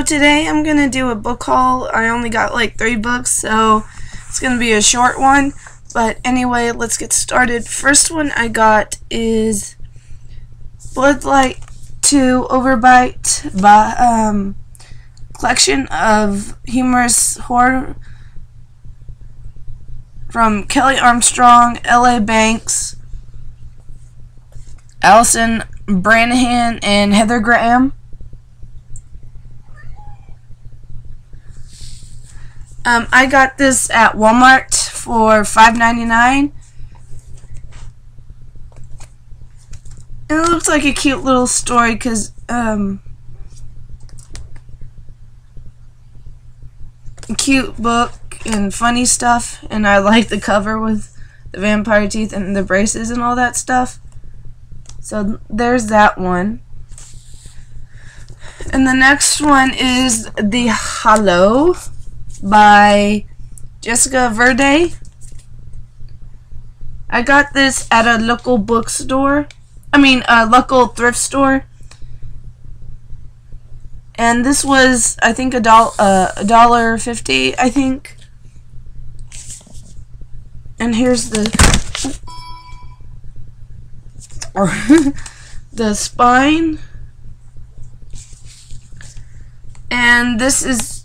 So today I'm going to do a book haul. I only got like three books, so it's going to be a short one. But anyway, let's get started. First one I got is Blood Lite 2 Overbite by um, collection of humorous horror from Kelley Armstrong, L.A. Banks, Allison Branahan, and Heather Graham. Um, I got this at Walmart for $5.99. And it looks like a cute little story because, um, cute book and funny stuff. And I like the cover with the vampire teeth and the braces and all that stuff. So there's that one. And the next one is The Hollow by Jessica Verday. I got this at a local bookstore. I mean, a local thrift store. And this was, I think, a dollar, uh, a dollar fifty. I think. And here's the, the spine. And this is,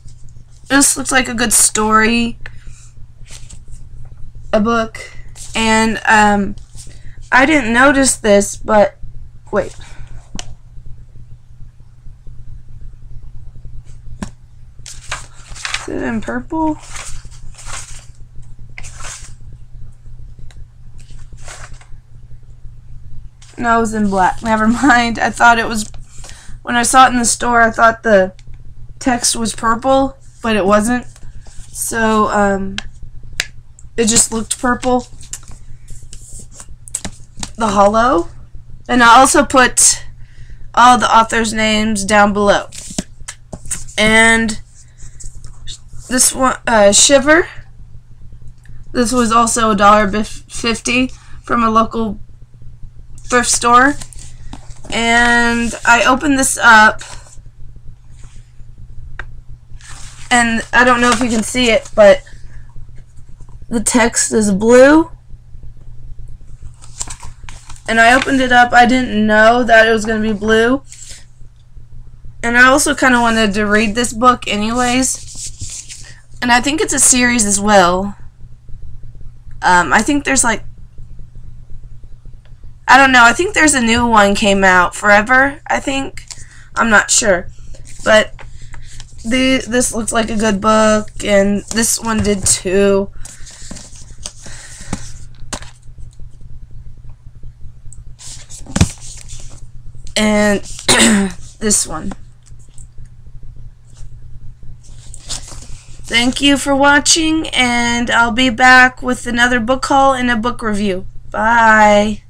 this looks like a good story. A book. And, um, I didn't notice this, but, wait. Is it in purple? No, it was in black. Never mind. I thought it was, when I saw it in the store, I thought the text was purple, but it wasn't. So, um, it just looked purple the hollow. And I also put all the authors' names down below. And this one, uh, Shiver. This was also a dollar fifty from a local thrift store. And I opened this up. And I don't know if you can see it, but the text is blue and I opened it up. I didn't know that it was going to be blue. And I also kind of wanted to read this book anyways. And I think it's a series as well. Um, I think there's like... I don't know. I think there's a new one came out. Forever, I think. I'm not sure. But the, this looks like a good book. And this one did too. and this one. Thank you for watching, and I'll be back with another book haul and a book review. Bye.